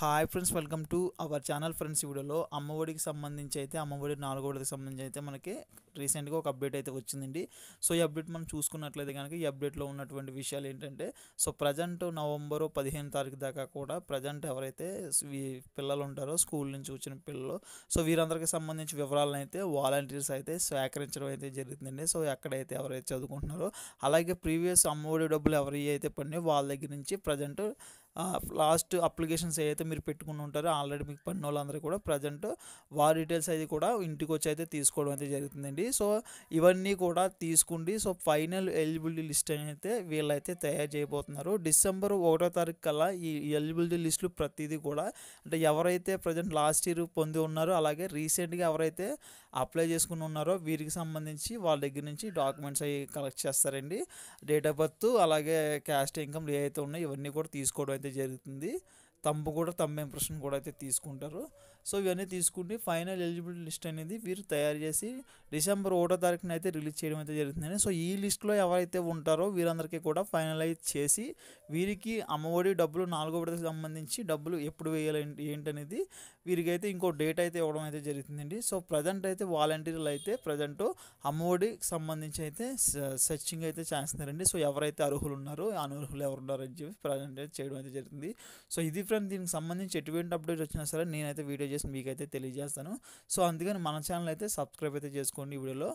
Hi friends welcome to our channel friends వీడియోలో అమ్మఒడికి సంబంధించి అయితే అమ్మఒడి నాలుగోడికి సంబంధించి అయితే మనకి రీసెంట్గా ఒక అప్డేట్ అయితే వచ్చిందండి. సో ఈ అప్డేట్ మనం చూసుకున్నట్లయితే కనుక ఈ అప్డేట్లో ఉన్నటువంటి విషయాలు ఏంటంటే సో ప్రజెంట్ నవంబరు పదిహేను తారీఖు దాకా కూడా ప్రజెంట్ ఎవరైతే పిల్లలు ఉంటారో స్కూల్ నుంచి వచ్చిన పిల్లలు సో వీరందరికీ సంబంధించి వివరాలను అయితే వాలంటీర్స్ అయితే సేకరించడం అయితే జరుగుతుందండి సో ఎక్కడైతే ఎవరైతే చదువుకుంటున్నారో అలాగే ప్రీవియస్ అమ్మఒడి డబ్బులు ఎవరి అయితే పడినాయో వాళ్ళ దగ్గర నుంచి ప్రజెంట్ లాస్ట్ అప్లికేషన్స్ ఏవైతే మీరు పెట్టుకుని ఉంటారో ఆల్రెడీ మీకు పన్ను వాళ్ళందరూ కూడా ప్రజెంట్ వారి డీటెయిల్స్ అయితే కూడా ఇంటికి వచ్చి అయితే తీసుకోవడం అయితే జరుగుతుందండి. సో ఇవన్నీ కూడా తీసుకుండి సో ఫైనల్ ఎలిజిబిలిటీ లిస్ట్ అయితే వీళ్ళైతే తయారు చేయబోతున్నారు. డిసెంబర్ ఒకటో తారీఖు కల్లా ఈ ఎలిజిబిలిటీ లిస్టులు ప్రతిదీ కూడా అంటే ఎవరైతే ప్రజెంట్ లాస్ట్ ఇయర్ పొంది ఉన్నారో అలాగే రీసెంట్గా ఎవరైతే అప్లై చేసుకుని ఉన్నారో వీరికి సంబంధించి వాళ్ళ దగ్గర నుంచి డాక్యుమెంట్స్ అవి కలెక్ట్ చేస్తారండి. డేట్ ఆఫ్ బర్త్ అలాగే క్యాస్ట్ ఇన్కమ్ ఏవైతే ఉన్నాయో ఇవన్నీ కూడా తీసుకోవడం అయితే జరుగుతుంది. తంబు కూడా తమ్మ ఇంప్రెషన్ కూడా అయితే తీసుకుంటారు. సో ఇవన్నీ తీసుకుంటే ఫైనల్ ఎలిజిబిలిటీ లిస్ట్ అనేది వీరు తయారు చేసి డిసెంబర్ ఒకటో తారీఖున అయితే రిలీజ్ చేయడం అయితే జరుగుతుందని సో ఈ లిస్ట్లో ఎవరైతే ఉంటారో వీరందరికీ కూడా ఫైనలైజ్ చేసి వీరికి అమ్మఒడి డబ్బులు నాలుగో విడతకు సంబంధించి డబ్బులు ఎప్పుడు వేయాలి ఏంటనేది వీరికైతే ఇంకో డేట్ అయితే ఇవ్వడం అయితే జరుగుతుందండి. సో ప్రజెంట్ అయితే వాలంటీర్లు అయితే ప్రజెంట్ అమ్మఒడికి సంబంధించి అయితే సెర్చింగ్ అయితే చేస్తున్నారండి. సో ఎవరైతే అర్హులు ఉన్నారో అనర్హులు ఎవరు ఉన్నారో అని చెప్పి ప్రజెంట్ అయితే చేయడం అయితే జరుగుతుంది. సో ఇది ఫ్రెండ్ దీనికి సంబంధించి ఎటువంటి అప్డేట్ వచ్చినా సరే నేనైతే వీడియో చేసి మీకైతే తెలియజేస్తాను. సో అందుకని మన ఛానల్ అయితే సబ్స్క్రైబ్ అయితే చేసుకోండి ఈ వీడియోలో.